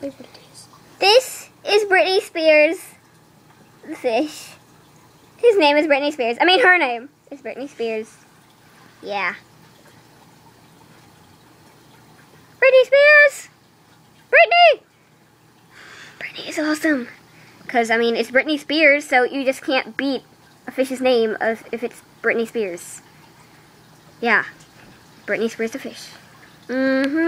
This is Britney Spears, the fish. His name is Britney Spears. I mean, her name is Britney Spears. Yeah. Britney Spears! Britney! Britney is awesome. Because, I mean, it's Britney Spears, so you just can't beat a fish's name of, if it's Britney Spears. Yeah. Britney Spears the fish. Mm-hmm.